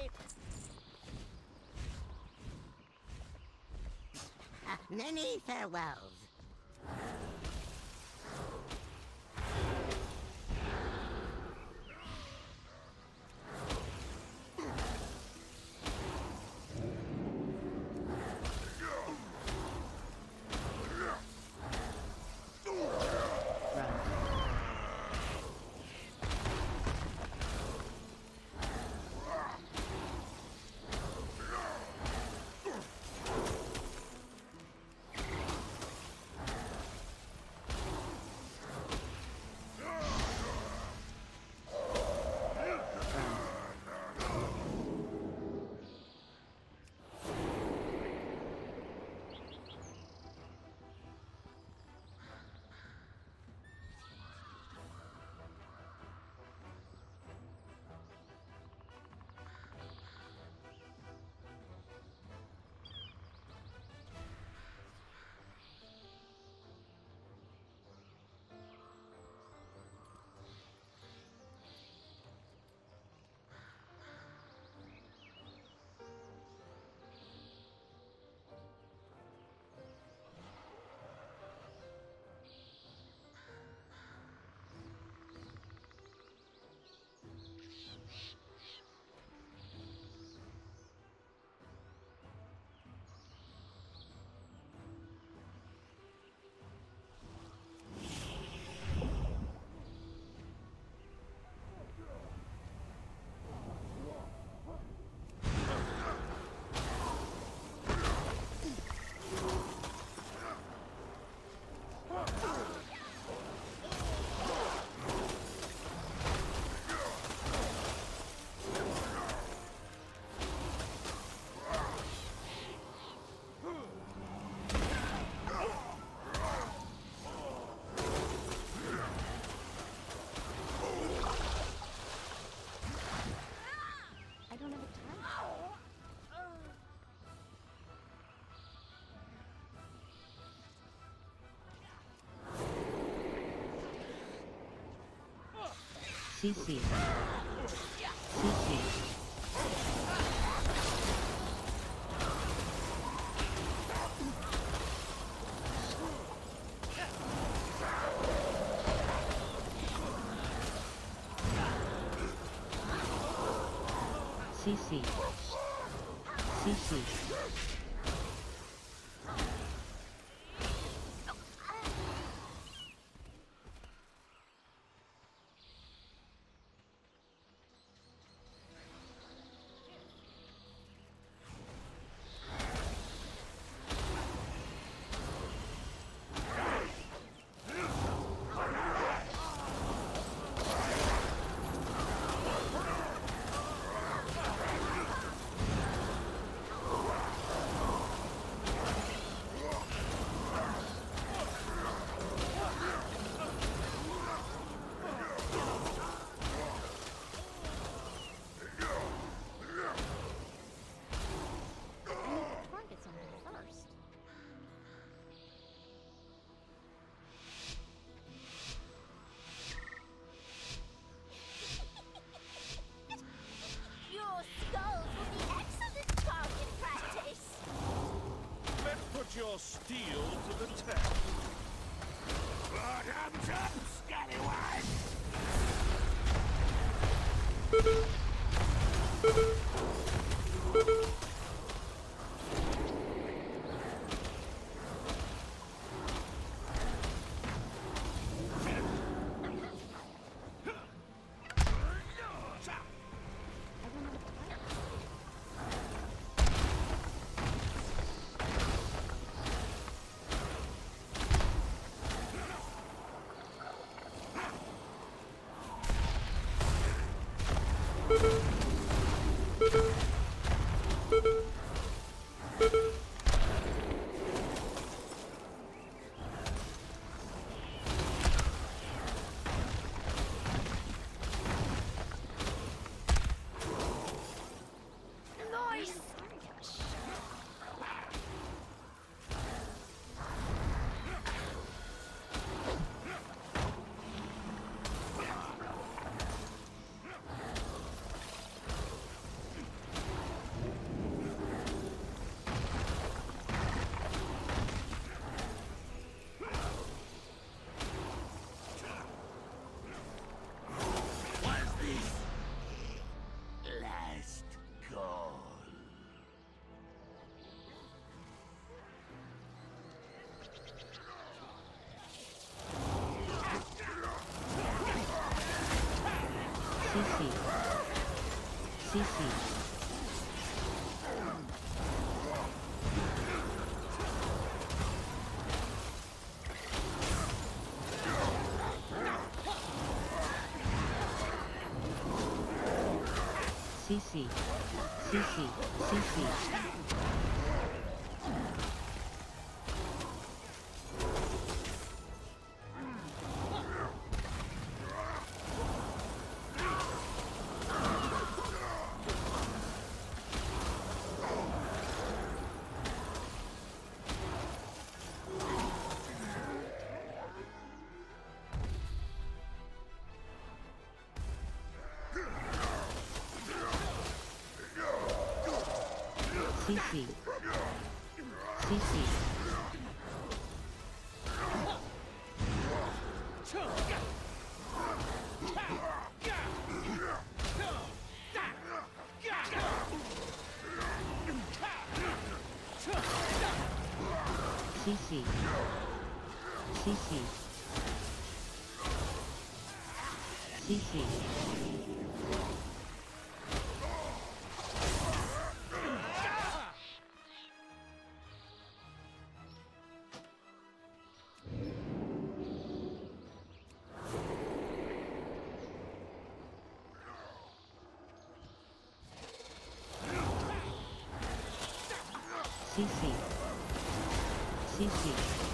Beware. Many farewells. CC. CC. CC. CC. シシ。シシ。シシしし CC. CC. CC. CC. CC. CC. CC.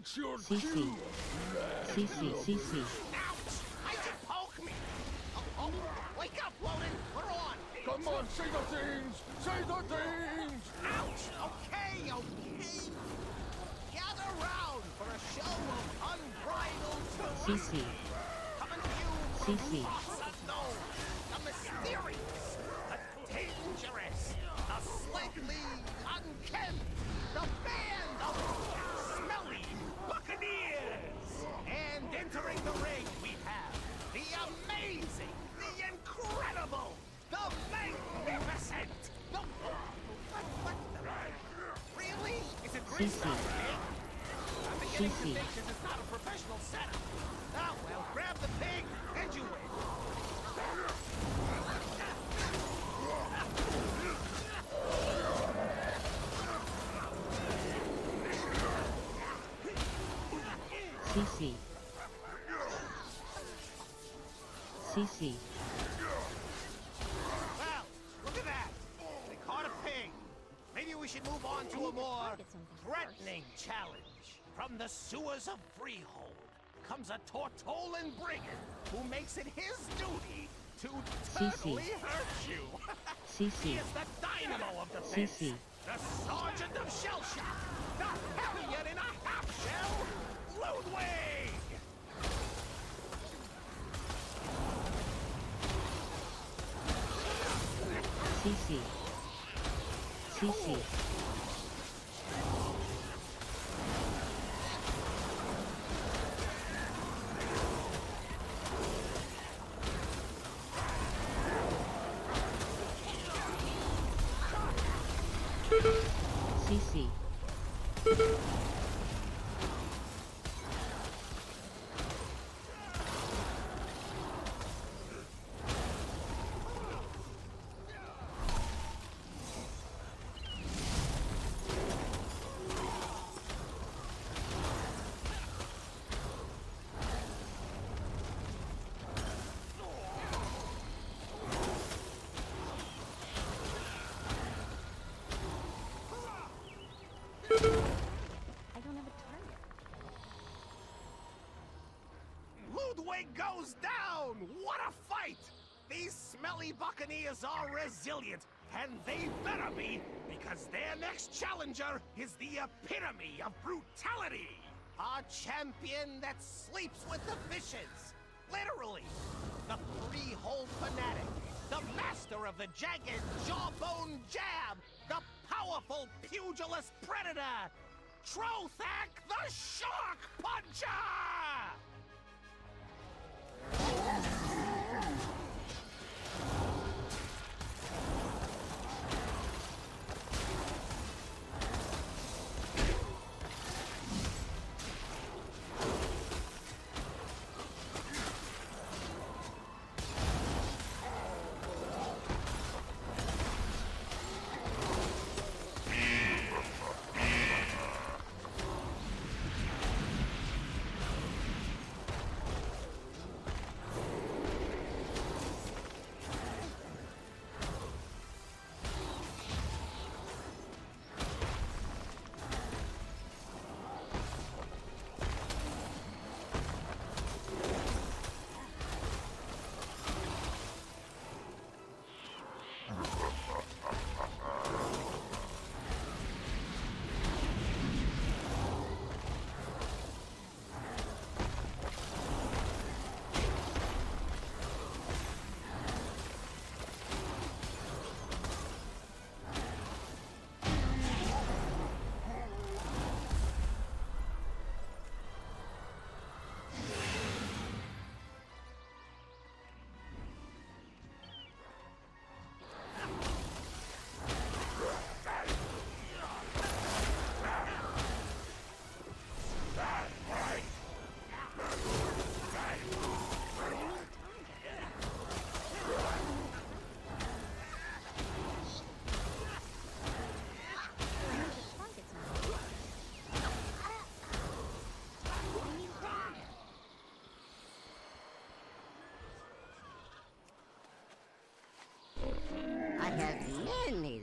That's your CC. cue. CC. CC. Ouch! Why'd you poke me? Oh, oh, wake up, Loden! We're on! Come on, say the things! Say the things! Ouch! Okay, okay. Gather round for a show of unbridled CC. Coming incredible, the magnificent, the what? What the? Really? Is it grease CC. now, eh? I'm beginning to think this is not a professional setup. Ah, well, grab the pig and you win. CC. CC. Challenge. From the sewers of Freehold comes a Tortollan brigand who makes it his duty to totally hurt you. he CC. is the dynamo of defense. CC. The sergeant of shell shock. The Hellion in a half shell. Ludwig! CC. CC. Goes down! What a fight! These smelly buccaneers are resilient, and they better be, because their next challenger is the epitome of brutality. A champion that sleeps with the fishes. Literally. The three-hole fanatic. The master of the jagged jawbone jab. The powerful pugilist predator. Trothak the Shark Puncher! I have many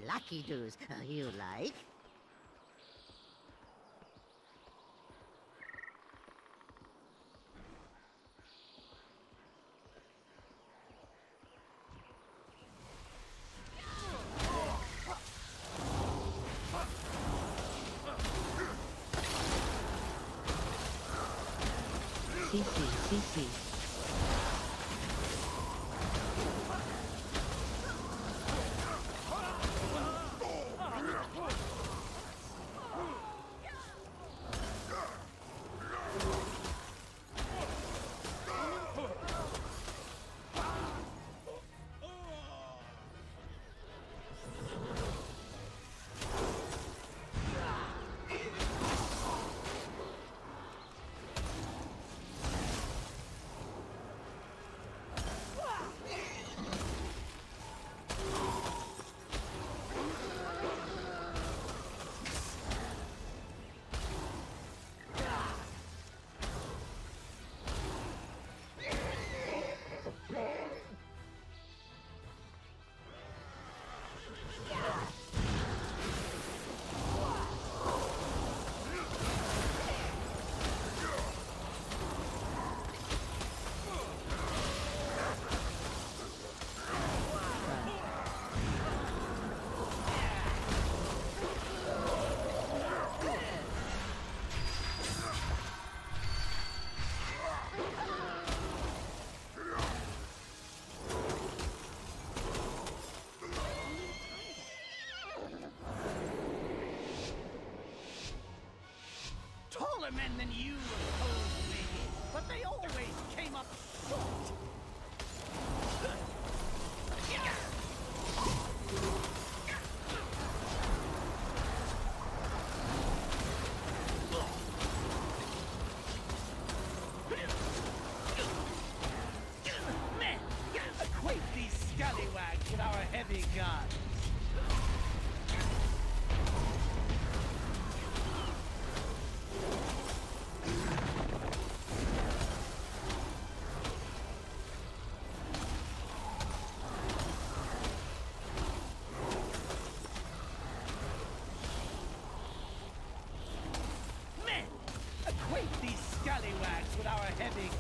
lucky doos uh, you like. CC, Taller men than you opposed me, but they always came up short.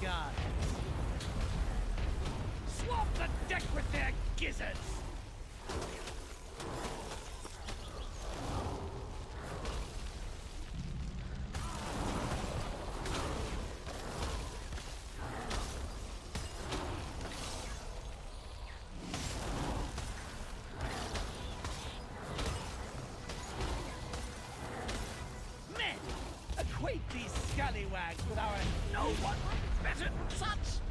Guns. Swamp the deck with their gizzards! Scallywags with our no one better booty.